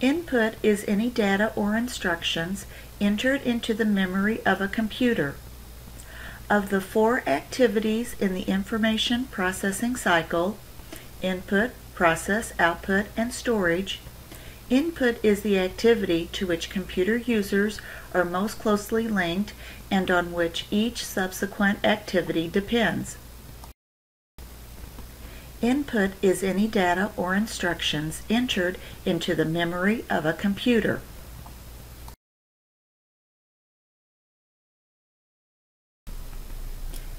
Input is any data or instructions entered into the memory of a computer. Of the four activities in the information processing cycle, input, process, output, and storage, input is the activity to which computer users are most closely linked and on which each subsequent activity depends. Input is any data or instructions entered into the memory of a computer.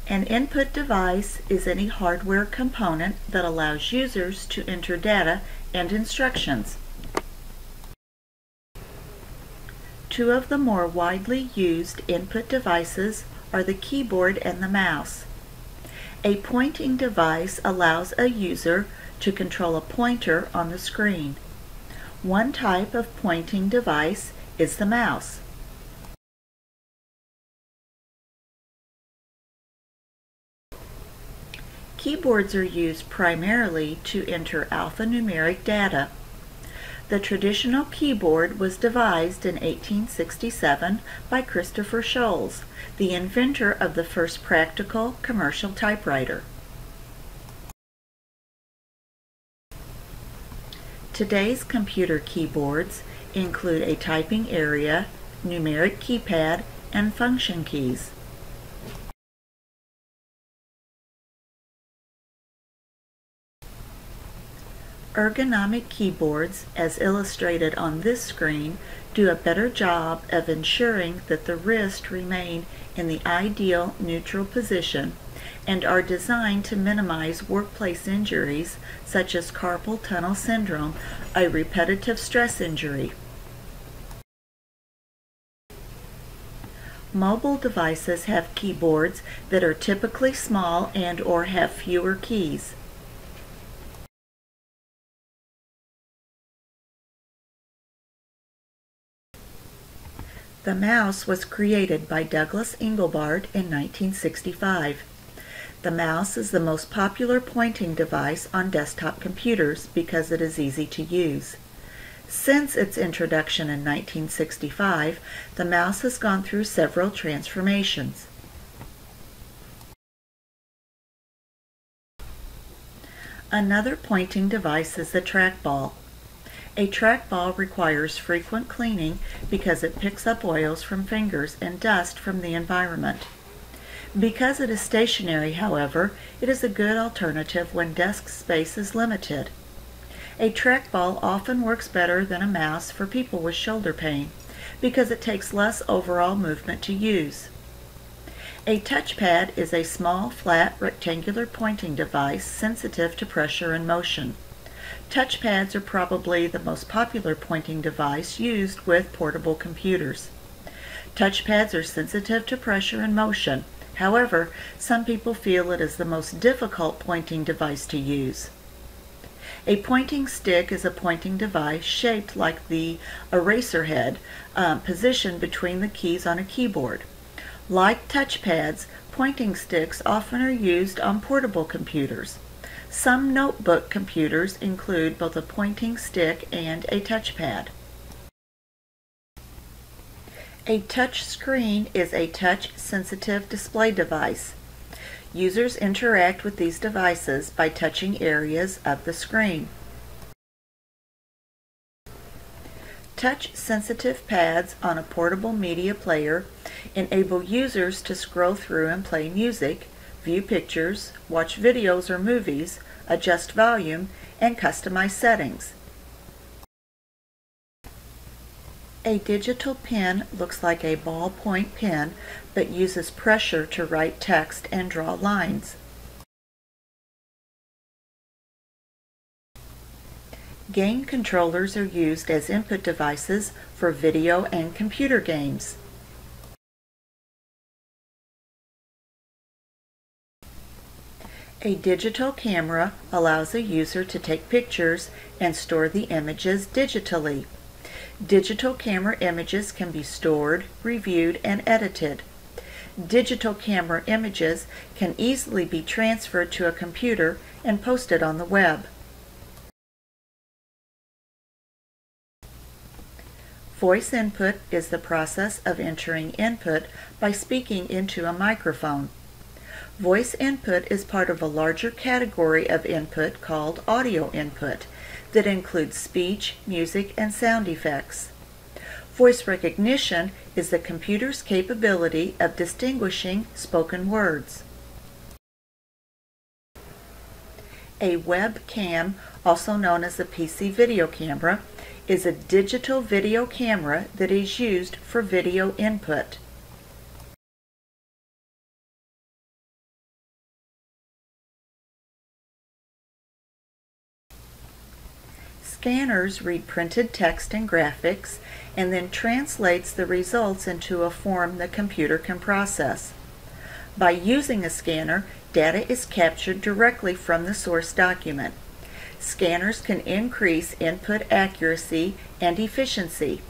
An input device is any hardware component that allows users to enter data and instructions. Two of the more widely used input devices are the keyboard and the mouse. A pointing device allows a user to control a pointer on the screen. One type of pointing device is the mouse. Keyboards are used primarily to enter alphanumeric data. The traditional keyboard was devised in 1867 by Christopher Sholes, the inventor of the first practical commercial typewriter. Today's computer keyboards include a typing area, numeric keypad, and function keys. Ergonomic keyboards, as illustrated on this screen, do a better job of ensuring that the wrist remain in the ideal neutral position and are designed to minimize workplace injuries such as carpal tunnel syndrome, a repetitive stress injury. Mobile devices have keyboards that are typically small and or have fewer keys. The mouse was created by Douglas Engelbart in 1965. The mouse is the most popular pointing device on desktop computers because it is easy to use. Since its introduction in 1965, the mouse has gone through several transformations. Another pointing device is the trackball. A trackball requires frequent cleaning because it picks up oils from fingers and dust from the environment. Because it is stationary, however, it is a good alternative when desk space is limited. A trackball often works better than a mouse for people with shoulder pain because it takes less overall movement to use. A touchpad is a small, flat, rectangular pointing device sensitive to pressure and motion. Touchpads are probably the most popular pointing device used with portable computers. Touchpads are sensitive to pressure and motion. However, some people feel it is the most difficult pointing device to use. A pointing stick is a pointing device shaped like the eraser head, uh, positioned between the keys on a keyboard. Like touchpads, pointing sticks often are used on portable computers. Some notebook computers include both a pointing stick and a touchpad. A touch screen is a touch-sensitive display device. Users interact with these devices by touching areas of the screen. Touch-sensitive pads on a portable media player enable users to scroll through and play music, view pictures, watch videos or movies, adjust volume, and customize settings. A digital pen looks like a ballpoint pen but uses pressure to write text and draw lines. Game controllers are used as input devices for video and computer games. A digital camera allows a user to take pictures and store the images digitally. Digital camera images can be stored, reviewed, and edited. Digital camera images can easily be transferred to a computer and posted on the web. Voice input is the process of entering input by speaking into a microphone. Voice input is part of a larger category of input called audio input that includes speech, music, and sound effects. Voice recognition is the computer's capability of distinguishing spoken words. A webcam, also known as a PC video camera, is a digital video camera that is used for video input. Scanners read printed text and graphics and then translates the results into a form the computer can process. By using a scanner, data is captured directly from the source document. Scanners can increase input accuracy and efficiency.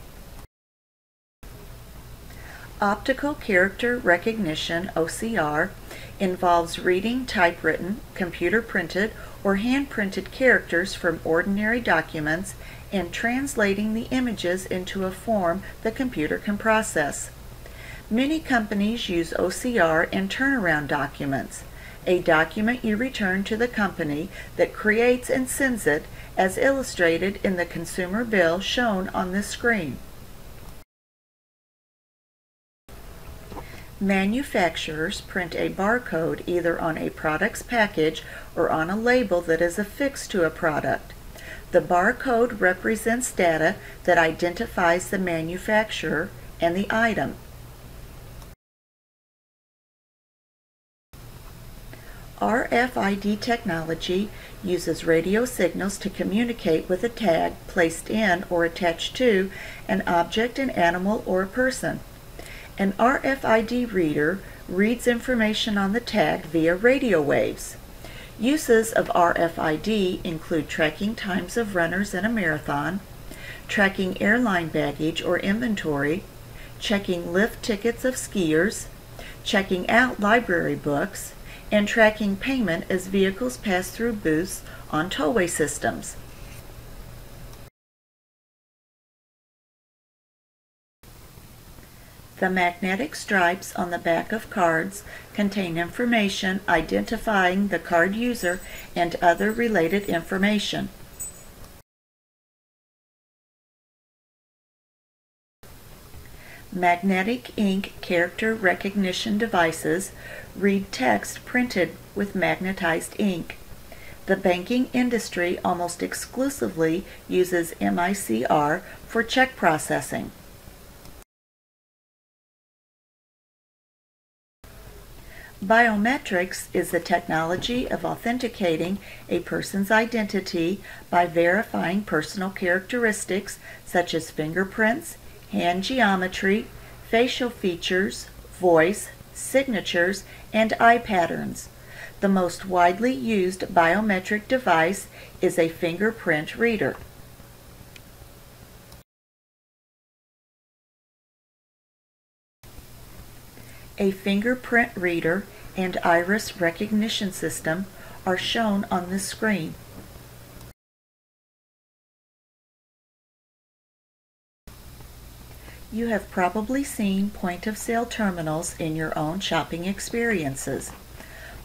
Optical character recognition, OCR, involves reading typewritten, computer printed, or hand printed characters from ordinary documents and translating the images into a form the computer can process. Many companies use OCR in turnaround documents, a document you return to the company that creates and sends it as illustrated in the consumer bill shown on this screen. Manufacturers print a barcode either on a product's package or on a label that is affixed to a product. The barcode represents data that identifies the manufacturer and the item. RFID technology uses radio signals to communicate with a tag placed in or attached to an object, an animal, or a person. An RFID reader reads information on the tag via radio waves. Uses of RFID include tracking times of runners in a marathon, tracking airline baggage or inventory, checking lift tickets of skiers, checking out library books, and tracking payment as vehicles pass through booths on tollway systems. The magnetic stripes on the back of cards contain information identifying the card user and other related information. Magnetic ink character recognition devices read text printed with magnetized ink. The banking industry almost exclusively uses MICR for check processing. Biometrics is the technology of authenticating a person's identity by verifying personal characteristics such as fingerprints, hand geometry, facial features, voice, signatures, and eye patterns. The most widely used biometric device is a fingerprint reader. A fingerprint reader and iris recognition system are shown on this screen. You have probably seen point-of-sale terminals in your own shopping experiences.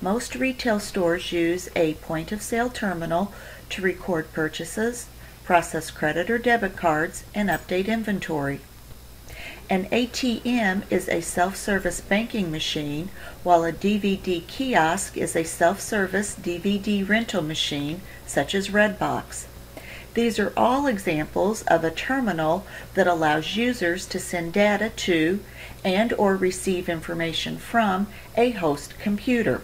Most retail stores use a point-of-sale terminal to record purchases, process credit or debit cards, and update inventory. An ATM is a self-service banking machine, while a DVD kiosk is a self-service DVD rental machine, such as Redbox. These are all examples of a terminal that allows users to send data to and or receive information from a host computer.